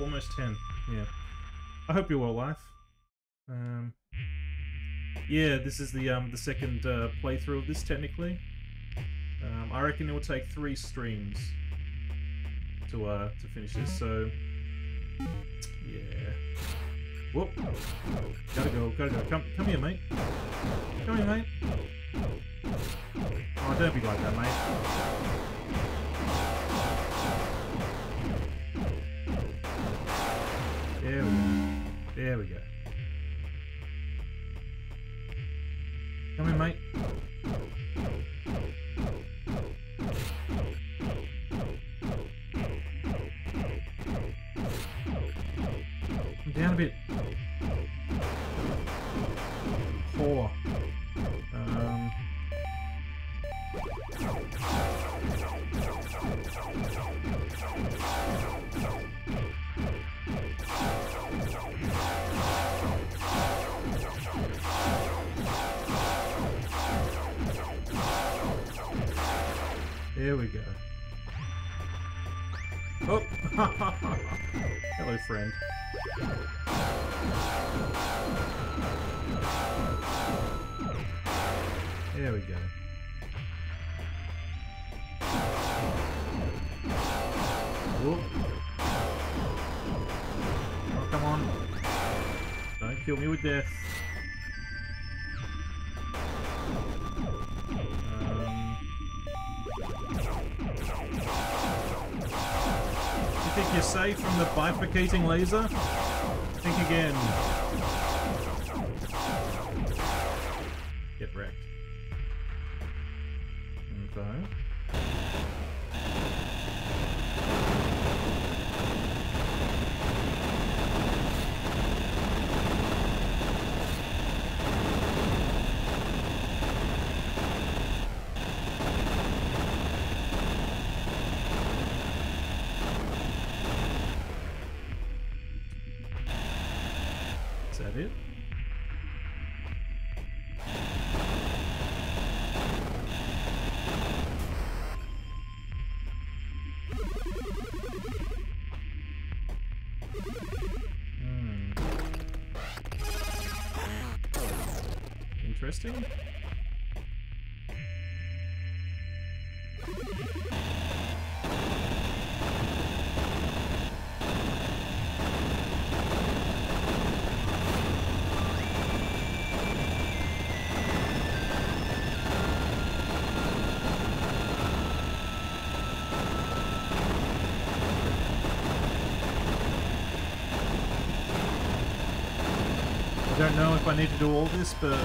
almost 10. Yeah. I hope you're well, life. Um, yeah, this is the um, the second uh, playthrough of this, technically. Um, I reckon it will take three streams to uh, to finish this, so... Yeah. Whoop. Gotta go, gotta go. Come, come here, mate. Come here, mate. Oh, don't be like that, mate. There we go. There we go. Oh! Hello, friend. There we go. Whoop. Oh, come on. Don't kill me with death. You safe from the bifurcating laser? Think again. Interesting. I don't know if I need to do all this, but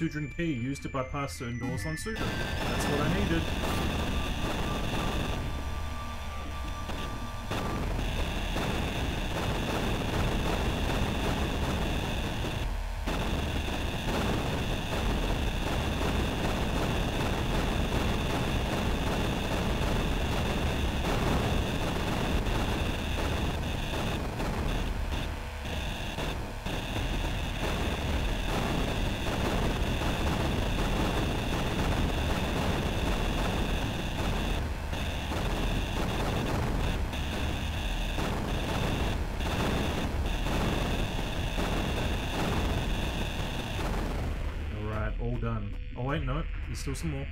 Sudran key used to bypass certain doors on Sudran. That's what I needed. all done. Oh wait, no, there's still some more.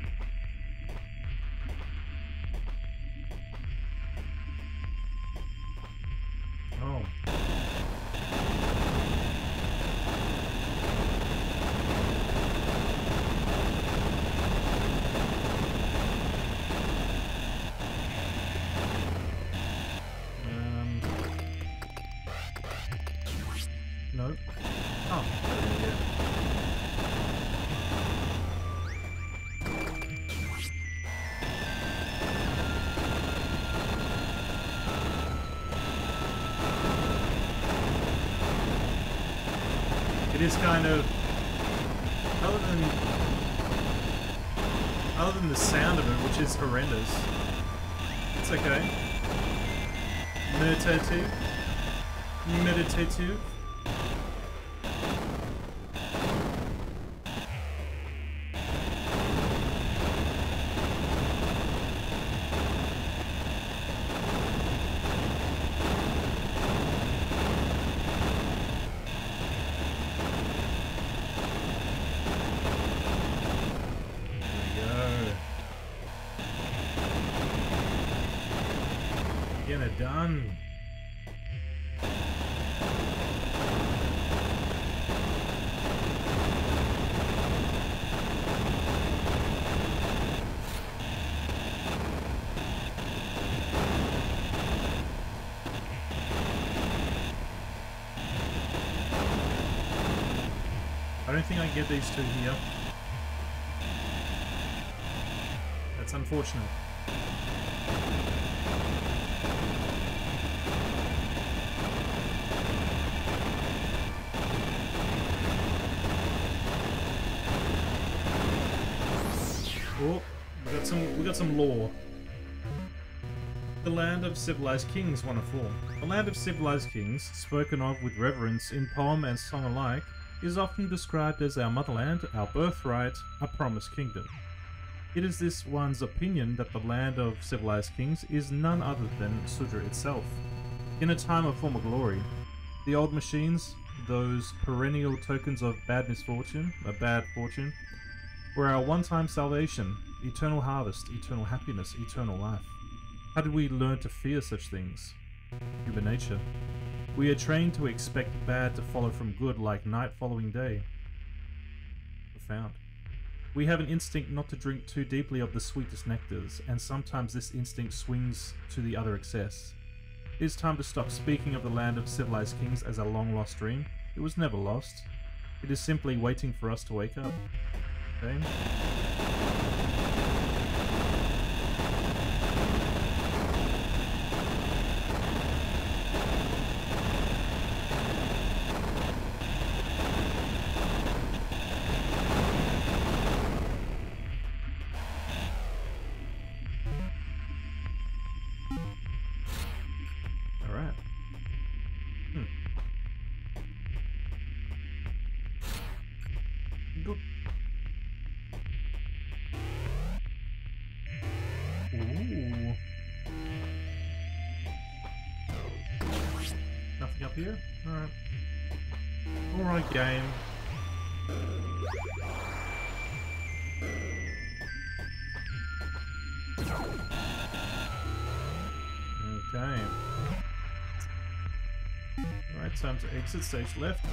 Kind of other than other than the sound of it, which is horrendous. It's okay. Meditative. Meditative. There it done. I don't think I can get these two here. That's unfortunate. Oh, we got some we got some lore. The land of civilized kings, one of four. The land of civilized kings, spoken of with reverence in poem and song alike, is often described as our motherland, our birthright, a promised kingdom. It is this one's opinion that the land of civilized kings is none other than Sudra itself. In a time of former glory, the old machines, those perennial tokens of bad misfortune, a bad fortune, were our one-time salvation, eternal harvest, eternal happiness, eternal life. How did we learn to fear such things? Human nature. We are trained to expect bad to follow from good like night following day. Profound. We have an instinct not to drink too deeply of the sweetest nectars, and sometimes this instinct swings to the other excess. It is time to stop speaking of the land of civilized kings as a long lost dream. It was never lost. It is simply waiting for us to wake up. Okay? Here? Alright. Alright, game. Okay. Alright, time to exit stage left.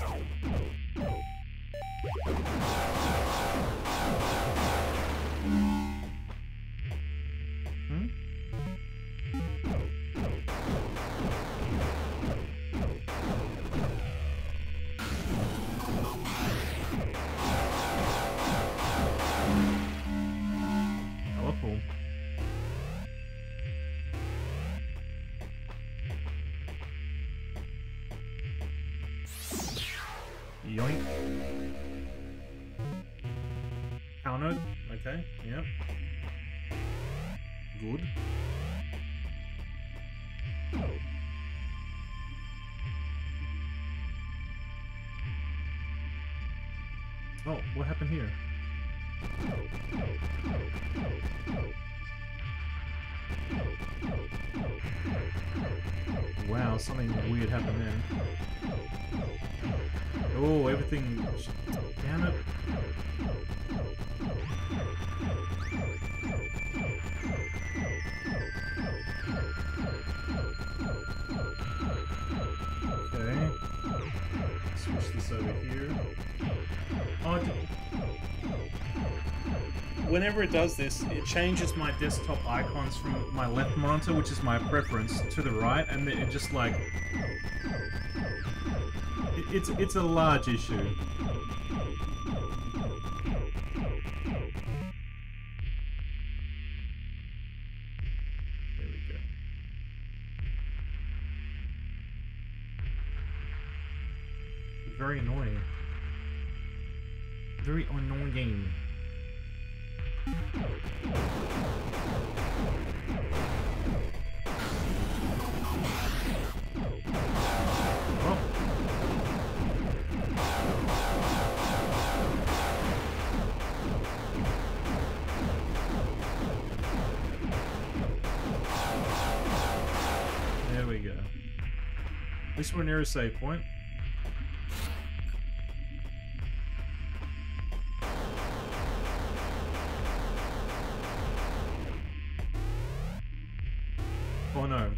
Hmm? Colorful. Yoink. Countered. Okay, yeah. Good. Oh, what happened here? Something weird happened there. Oh, everything... Damn it. Okay. Switch this over here. Oh, Whenever it does this, it changes my desktop icons from my left monitor, which is my preference, to the right, and it just like... It, it's, it's a large issue. Very annoying. Very annoying. Least we're near a save point. Oh no.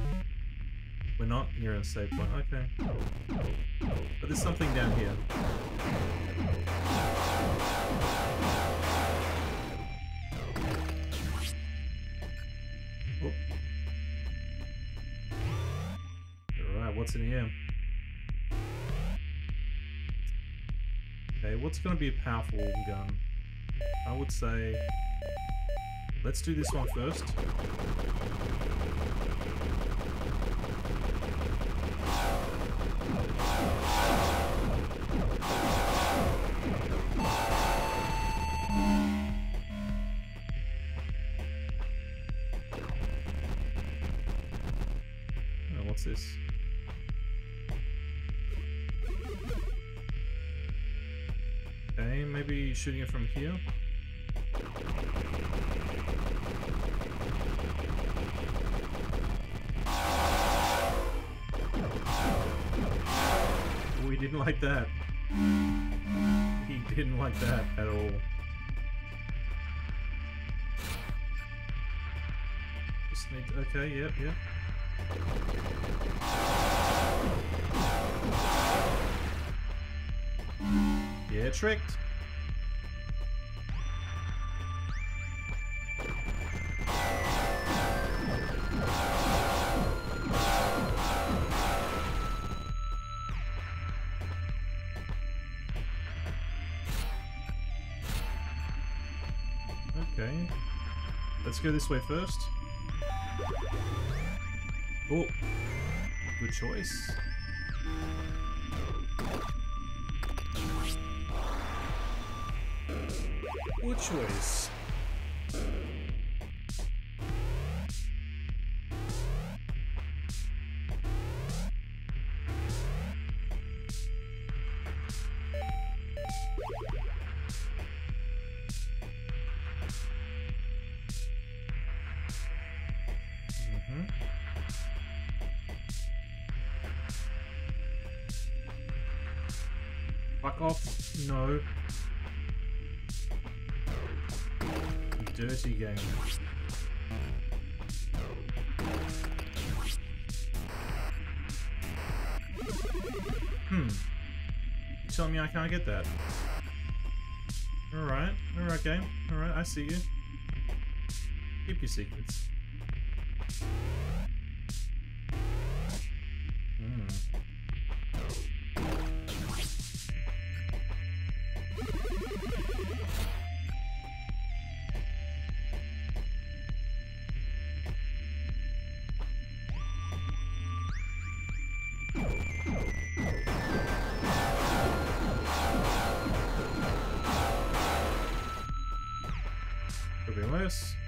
We're not near a save point. Okay. But there's something down here. Alright, what's in here? Okay, what's gonna be a powerful gun? I would say... Let's do this one first. Maybe shooting it from here? He didn't like that. He didn't like that at all. Just need to, okay, yep, yep. Yeah, tricked. Let's go this way first. Oh, good choice. Good choice. Fuck off. No. Dirty game. Hmm. You telling me I can't get that? Alright, alright game. Alright, I see you. Keep your secrets. Worse.